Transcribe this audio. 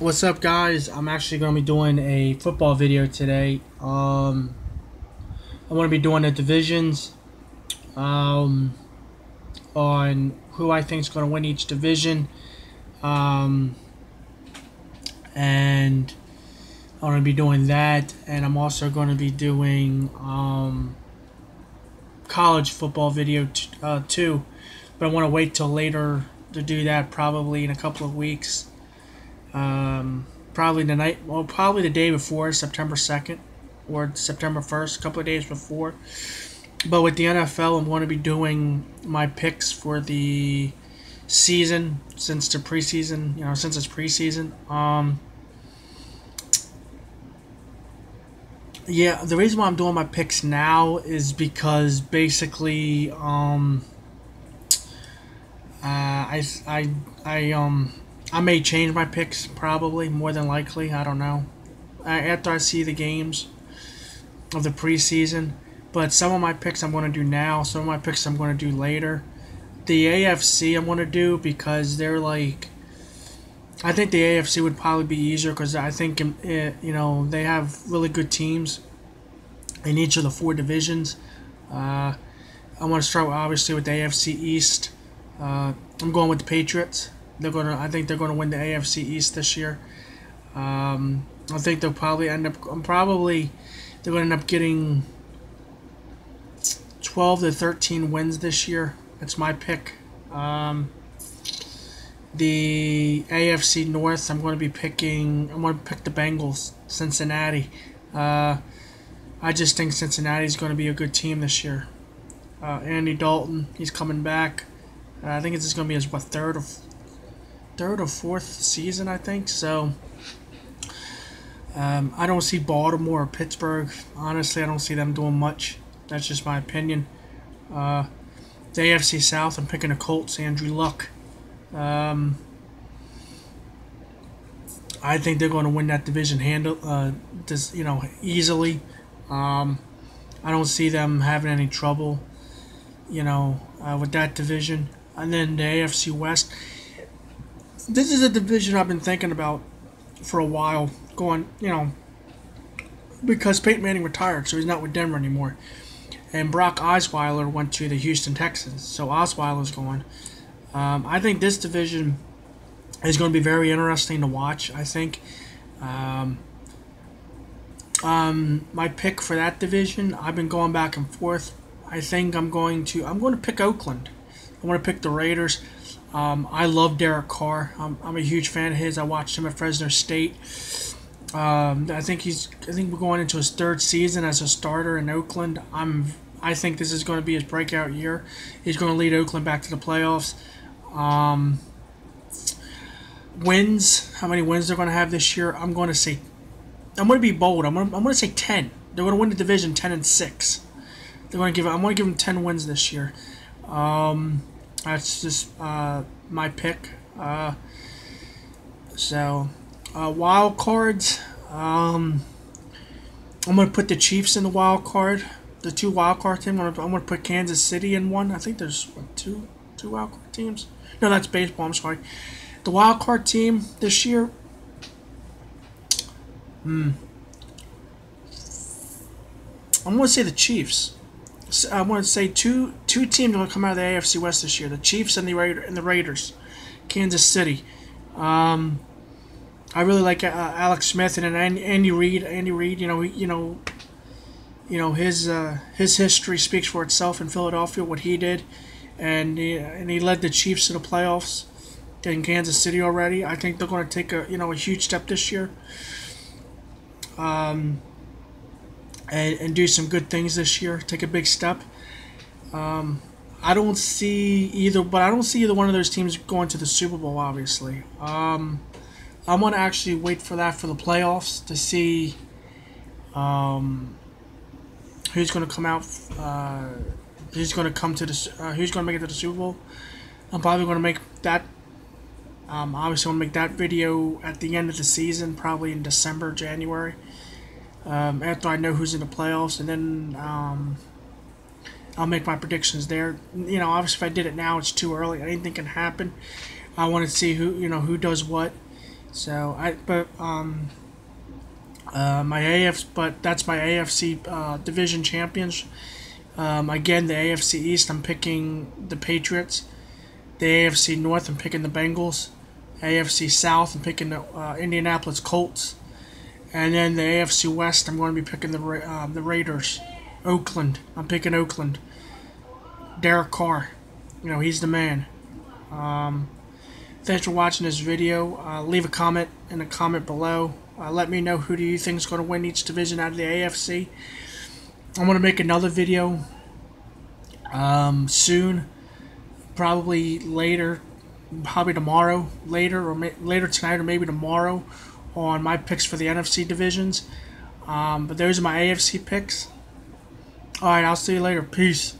What's up, guys? I'm actually going to be doing a football video today. Um, I'm going to be doing the divisions um, on who I think is going to win each division. Um, and I'm going to be doing that. And I'm also going to be doing um, college football video uh, too. But I want to wait till later to do that, probably in a couple of weeks. Um, probably the night, well, probably the day before, September 2nd or September 1st, a couple of days before. But with the NFL, I'm going to be doing my picks for the season since the preseason, you know, since it's preseason. Um, yeah, the reason why I'm doing my picks now is because basically, um, uh, I, I, I, um, I may change my picks probably more than likely. I don't know. after I see the games of the preseason, but some of my picks I'm going to do now. Some of my picks I'm going to do later. The AFC I'm going to do because they're like. I think the AFC would probably be easier because I think it, eh, you know they have really good teams in each of the four divisions. Uh, I want to start obviously with the AFC East. Uh, I'm going with the Patriots. They're gonna. I think they're gonna win the AFC East this year. Um, I think they'll probably end up. Probably they're gonna end up getting 12 to 13 wins this year. That's my pick. Um, the AFC North. I'm going to be picking. I'm going to pick the Bengals. Cincinnati. Uh, I just think Cincinnati's going to be a good team this year. Uh, Andy Dalton. He's coming back. Uh, I think it's just going to be his what third or third or fourth season, I think. So um, I don't see Baltimore or Pittsburgh. Honestly, I don't see them doing much. That's just my opinion. Uh, the AFC South, I'm picking the Colts, Andrew Luck. Um, I think they're going to win that division handle, uh, you know, easily. Um, I don't see them having any trouble, you know, uh, with that division. And then the AFC West this is a division I've been thinking about for a while. Going, you know, because Peyton Manning retired, so he's not with Denver anymore. And Brock Osweiler went to the Houston Texans, so Osweiler's going. Um, I think this division is going to be very interesting to watch. I think. Um, um, my pick for that division, I've been going back and forth. I think I'm going to. I'm going to pick Oakland. I want to pick the Raiders. Um, I love Derek Carr. I'm, I'm, a huge fan of his. I watched him at Fresno State. Um, I think he's. I think we're going into his third season as a starter in Oakland. I'm. I think this is going to be his breakout year. He's going to lead Oakland back to the playoffs. Um, wins. How many wins they're going to have this year? I'm going to say. I'm going to be bold. I'm going. To, I'm going to say ten. They're going to win the division ten and six. They're going to give. I'm going to give them ten wins this year. Um, that's just uh, my pick. Uh, so, uh, wild cards. Um, I'm gonna put the Chiefs in the wild card. The two wild card teams. I'm gonna, put Kansas City in one. I think there's what, two two wild card teams. No, that's baseball. I'm sorry. The wild card team this year. Hmm. I'm gonna say the Chiefs. I want to say two two teams are going to come out of the AFC West this year: the Chiefs and the Raider and the Raiders, Kansas City. Um, I really like uh, Alex Smith and Andy, Reid. Andy Reid, you know, you know, you know his uh, his history speaks for itself in Philadelphia. What he did, and he, and he led the Chiefs to the playoffs in Kansas City already. I think they're going to take a you know a huge step this year. Um, and, and do some good things this year. Take a big step. Um, I don't see either, but I don't see either one of those teams going to the Super Bowl. Obviously, um, I'm gonna actually wait for that for the playoffs to see um, who's gonna come out, uh, who's gonna come to the, uh, who's gonna make it to the Super Bowl. I'm probably gonna make that. Um, obviously, I'm gonna make that video at the end of the season, probably in December, January um, after I know who's in the playoffs, and then um, I'll make my predictions there. You know, obviously, if I did it now, it's too early. Anything can happen. I want to see who you know who does what. So I but um uh, my AF but that's my AFC uh, division champions. Um, again, the AFC East, I'm picking the Patriots. The AFC North, I'm picking the Bengals. AFC South, I'm picking the uh, Indianapolis Colts. And then the AFC West, I'm going to be picking the um, the Raiders. Oakland, I'm picking Oakland. Derek Carr, you know he's the man. Um, thanks for watching this video. Uh, leave a comment in the comment below. Uh, let me know who do you think is going to win each division out of the AFC. I'm going to make another video um, soon, probably later, probably tomorrow, later or later tonight or maybe tomorrow, on my picks for the NFC divisions. Um, but those are my AFC picks. All right, I'll see you later. Peace.